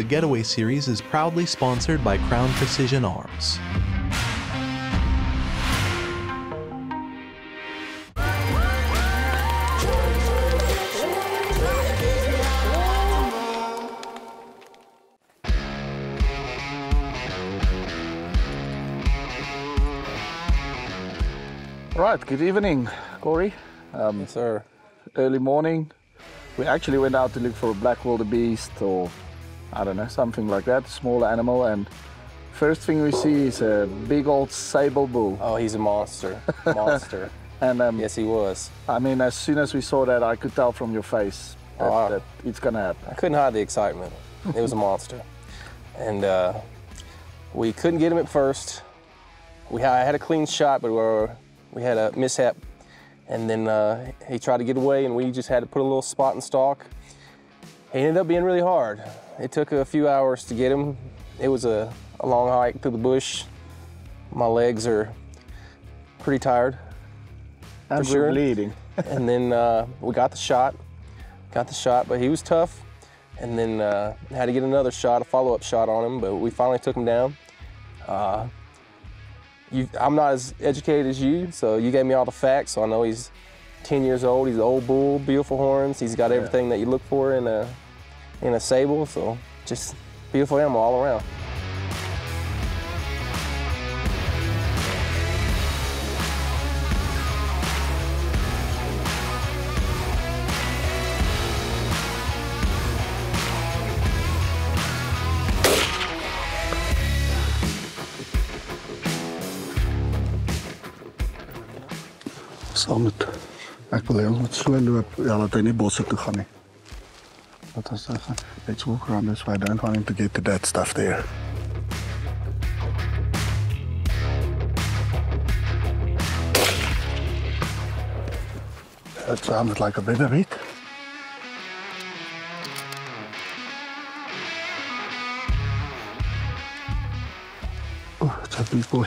the Getaway Series is proudly sponsored by Crown Precision Arms. Right, good evening, Corey. Um, Yes, sir. early morning. We actually went out to look for a black wildebeest or I don't know, something like that, small animal. And first thing we see is a big old sable bull. Oh, he's a monster. Monster. And um, yes, he was. I mean, as soon as we saw that, I could tell from your face that, Oh, I- that it's gonna happen. I couldn't hide the excitement. It was a monster. And uh, we couldn't get him at first. We had, I had a clean shot, but we, were, we had a mishap. And then uh, he tried to get away, and we just had to put a little spot and stalk. It ended up being really hard. It took a few hours to get him. It was a, a long hike through the bush. My legs are pretty tired. And For sure. bleeding. and then uh, we got the shot, got the shot, but he was tough. And then uh, had to get another shot, a follow-up shot on him, but we finally took him down. Uh, you, I'm not as educated as you, so you gave me all the facts. So I know he's 10 years old. He's an old bull, beautiful horns. He's got everything that you look for in a in a sable. So just beautiful animal all around. saam met ek wil hê ons moet so loop ja dat hy nie bosse toe gaan nie. Wat as sê let's walk around this way don't want him to get to that stuff there. That sounded like a better beat. Oh, it's a big boy.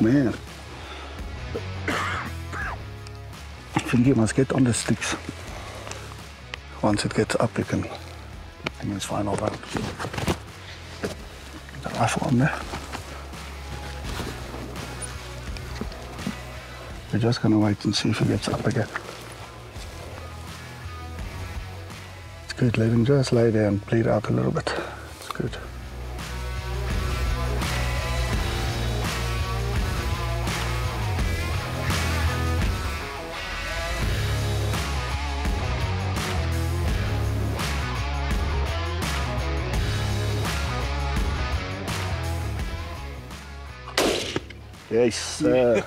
Man. You must get on the sticks. Once it gets up, you can. I think it's fine all right. The rifle on there. We're just gonna wait and see if he gets up again. It's good. Let him just lay there and bleed out a little bit. It's good. Yes, sir.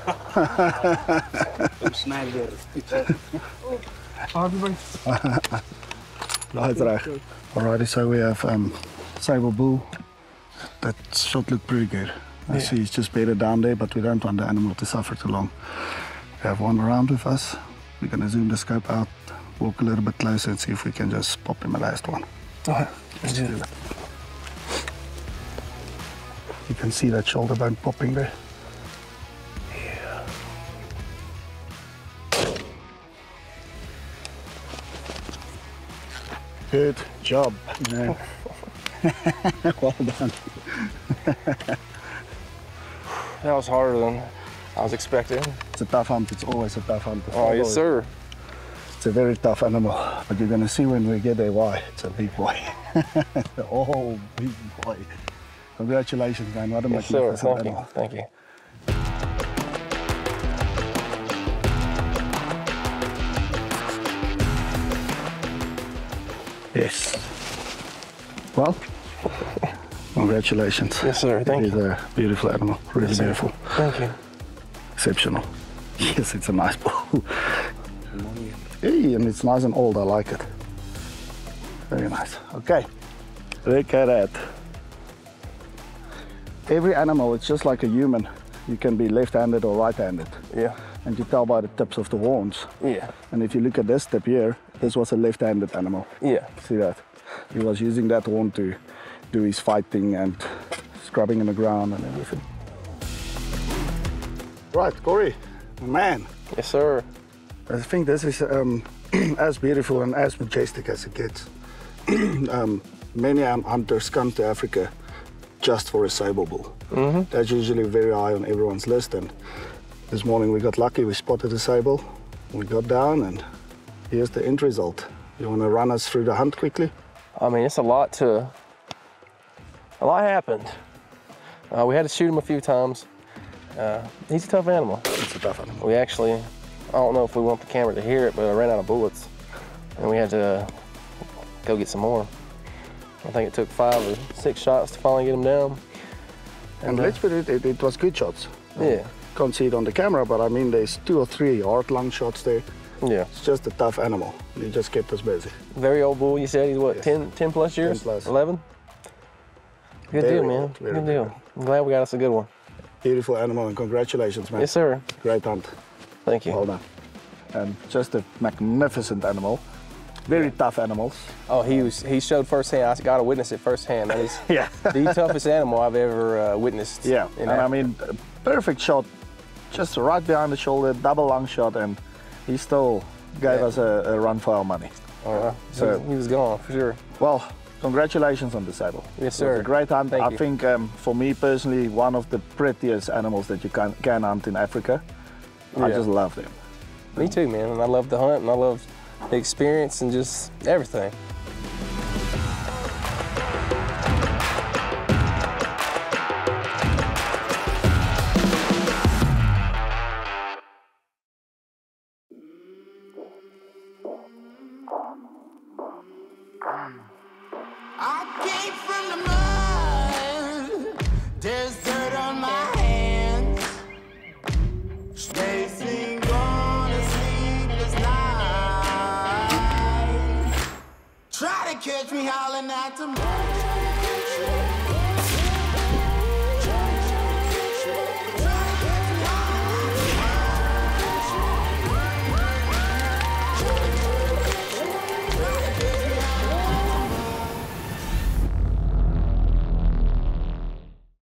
Right, right. Alrighty, so we have um, Sable Bull. That shot looked pretty good. I see he's just bedded down there, but we don't want the animal to suffer too long. We have one around with us. We're gonna zoom the scope out, walk a little bit closer and see if we can just pop him a last one. Let's do that. You can see that shoulder bone popping there. Good job, man. well done. That was harder than I was expecting. It's a tough hunt. It's always a tough hunt. Oh, yes, sir. It's a very tough animal, but you're gonna see when we get there why. It's a big boy. oh, big boy. Congratulations, man. What a Yes, sir. magnificent Thank you. animal. Thank you. Yes. Well, congratulations. Yes, sir. Thank It is you. a beautiful animal. Really sir. beautiful. Thank you. Exceptional. Yes, it's a nice bull. hey, and it's nice and old. I like it. Very nice. Okay. Look at that. Every animal, it's just like a human. You can be left-handed or right-handed. Yeah. And you tell by the tips of the horns. Yeah. And if you look at this tip here, this was a left-handed animal. Yeah. See that? He was using that horn to do his fighting and scrubbing in the ground and everything. Right, Corey, man, Yes, sir. I think this is um, as beautiful and as majestic as it gets. um, many hunters come to Africa just for a sable bull. That's usually very high on everyone's list. And this morning we got lucky. We spotted a sable. We got down, and here's the end result. You want to run us through the hunt quickly? I mean, it's a lot to. A lot happened. Uh, we had to shoot him a few times. Uh, he's a tough animal. It's a tough animal. We actually, I don't know if we want the camera to hear it, but I ran out of bullets, and we had to go get some more. I think it took five or six shots to finally get him down. And uh, let's put it, it, it was good shots. Yeah, Can't see it on the camera, but I mean, there's two or three hard lung shots there. yeah. It's just a tough animal. He just kept us busy. Very old bull. You said he's what, Yes. 10, 10 plus years? 10 plus. 11? Good Very deal, man. old, very Good deal. I'm glad we got us a good one. Beautiful animal, and congratulations, man. Yes, sir. Great hunt. Thank you. Well done. And just a magnificent animal. Very tough animals. Oh, he was he showed firsthand. I got to witness it firsthand. That is Yeah. the toughest animal I've ever uh, witnessed. Yeah, in and I mean, perfect shot, just right behind the shoulder, double lung shot, and he still gave Yeah. us a, a run for our money. Uh, So- he, was gone for sure. Well, congratulations on the sable. Yes, It was sir. a great hunt. Thank I you. think um, for me personally, one of the prettiest animals that you can, can hunt in Africa. I just love them. Me too, man. And I love the hunt, and I love the experience, and just everything. Try to catch